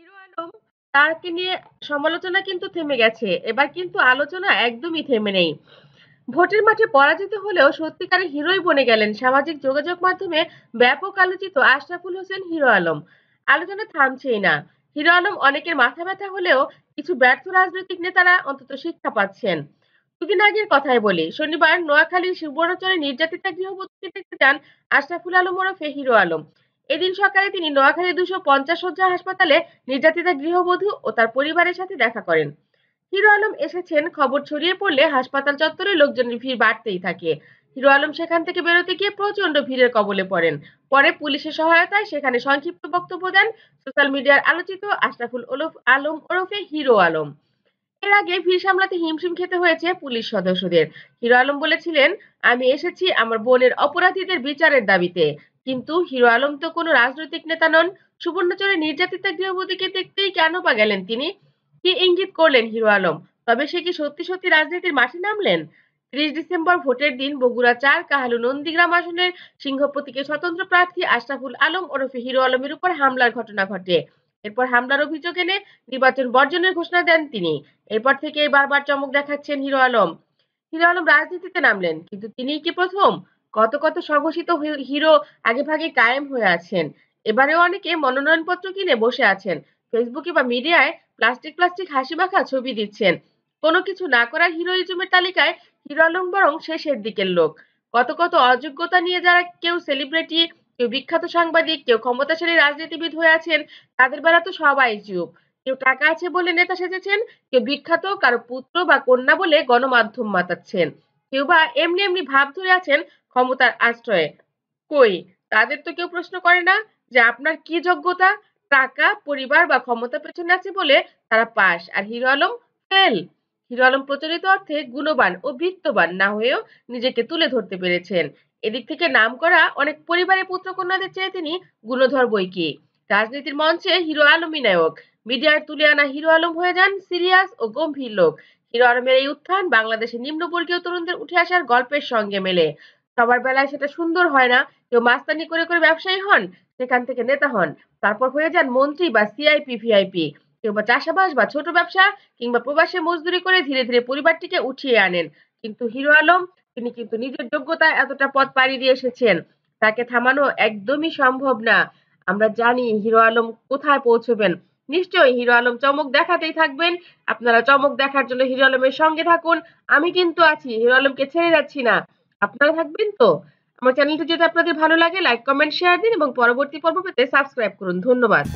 Hero Alam, তাকে নিয়ে সমালোচনা কিন্তু থেমে গেছে। এবার কিন্তু আলোচনা একদমই থেমে নেই। ভোটের মাঠে পরাজিত হলেও সত্যিকারের হিরোই বনে গেলেন সামাজিক যোগাযোগ মাধ্যমে ব্যাপক আলোচিত আশরাফুল হোসেন হিরো আলম। আলোচনা থামছেই না। হিরো আলম অনেকের মাথা ব্যথা হলেও কিছু ব্যর্থ রাজনৈতিক নেতারা অন্তত শিক্ষা পাচ্ছেন। দুদিন আগের কথাই বলি, শনিবার নোয়াখালীর সুবর্ণচরে নির্যাতিতা গৃহবধূকে দেখতে যান আশরাফুল আলম ওরফে হিরো আলম। এদিন সকালে তিনি নোয়াখালী দুশো পঞ্চাশ শয্যা হাসপাতালে নির্যাতিতা গৃহবধূ ও তার পরিবারের সাথে দেখা করেন। হিরো আলম এসেছেন, খবর ছড়িয়ে পড়লে হাসপাতাল চত্বরে লোকজনের ভিড় বাড়তেই থাকে। হিরো আলম সেখান থেকে বেরোতে গিয়ে প্রচণ্ড ভিড়ের কবলে পড়েন। পরে পুলিশের সহায়তায় সেখানে সংক্ষিপ্ত বক্তব্য দেন সোশ্যাল মিডিয়ার আলোচিত আশরাফুল ওলফ আলম ওরফে হিরো আলম। এর আগে ভিড় সামলাতে হিমশিম খেতে হয়েছে পুলিশ সদস্যদের। হিরো আলম বলেছিলেন, আমি এসেছি আমার বোনের অপরাধীদের বিচারের দাবিতে। কিন্তু হিরো আলম তো কোনো রাজনৈতিক নেতা নন। সুবর্ণচরে নির্যাতিতা গৃহবধূকে দেখতেই কেন বা গেলেন তিনি? কি ইঙ্গিত করলেন হিরো আলম? তবে সে কি সত্যি সত্যি রাজনীতির মাঠে নামলেন? ত্রিশ ডিসেম্বর ভোটের দিন বগুড়া চার, কাহালু নন্দীগ্রাম আসনের সিংহপতিকে স্বতন্ত্র প্রার্থী আশরাফুল আলম ওরফে হিরো আলমের উপর হামলার ঘটনা ঘটে। এরপর হামলার অভিযোগ এনে নির্বাচন বর্জনের ঘোষণা দেন তিনি। এরপর থেকে বারবার চমক দেখাচ্ছেন হিরো আলম। হিরো আলম রাজনীতিতে নামলেন, কিন্তু তিনিই কি প্রথম? কত কত স্বঘোষিত হিরো আগে ভাগে কায়েম হয়ে আছেন। এবারেও অনেকে মনোনয়নপত্র কিনে বসে আছেন। ফেসবুকে বা মিডিয়ায় প্লাস্টিক প্লাস্টিক হাসি মাখা ছবি দিচ্ছেন। কোনো কিছু না করার হিরোইজমের তালিকায় হিরো আলম বরং শেষের দিকের লোক। কত কত অযোগ্যতা নিয়ে যারা কেউ সেলিব্রিটি, কেউ বিখ্যাত সাংবাদিক, কেউ ক্ষমতাশালী রাজনীতিবিদ হয়ে আছেন, তাদের বেলা তো সবাই চুপ। কেউ টাকা আছে বলে নেতা সেজেছেন, কেউ বিখ্যাত, কারও পুত্র বা কন্যা বলে গণমাধ্যম মাতাচ্ছেন। কেউ বা এমনি এমনি ভাব ধরে আছেন ক্ষমতার আশ্রয়ে। কই? তাদের তো কেউ প্রশ্ন করে না যে আপনার কি যোগ্যতা? টাকা, পরিবার বা ক্ষমতা পেছনে আছে বলে তারা পাস। আর হিরো আলম? ফেল। হিরো আলম প্রচলিত অর্থে গুণবান ও বৃত্তবান, না হয়েও নিজেকে তুলে ধরতে পেরেছেন। এদিক থেকে নাম করা অনেক পরিবারের পুত্রকন্যাদের চেয়ে তিনি গুণধর বইকি রাজনীতির মঞ্চে হিরো আলমই নায়ক। মিডিয়ার তুলে আনা হিরো আলম হয়ে যান সিরিয়াস ও গম্ভীর লোক। হিরো আলমের এই উত্থান বাংলাদেশের নিম্নবর্গীয় তরুণদের উঠে আসার গল্পের সঙ্গে মেলে। সবার বেলায় সেটা সুন্দর হয় না, কেউ মাস্তানি করে করে ব্যবসায়ী হন, সেখান থেকে নেতা হন। তারপর হয়ে যান মন্ত্রী বা সিআইপি ভিআইপি কেউ বা চাষাবাস বা ছোট ব্যবসা কিংবা প্রবাসে মজদুরি করে ধীরে ধীরে পরিবারটিকে উঠিয়ে আনেন। কিন্তু হিরো আলম, তিনি কিন্তু নিজের যোগ্যতায় এতটা পথ পাড়ি দিয়ে এসেছেন। তাকে থামানো একদমই সম্ভব না। আমরা জানি হিরো আলম কোথায় পৌঁছবেন। নিশ্চয়ই হিরো আলম চমক দেখাতেই থাকবেন। আপনারা চমক দেখার জন্য হিরো আলমের সঙ্গে থাকুন। আমি কিন্তু আছি, হিরো আলমকে ছেড়ে যাচ্ছি না। আপনারা থাকবেন তো? আমার চ্যানেলটি যদি আপনাদের ভালো লাগে, লাইক, কমেন্ট, শেয়ার দিন এবং পরবর্তী পর্ব পেতে সাবস্ক্রাইব করুন। ধন্যবাদ।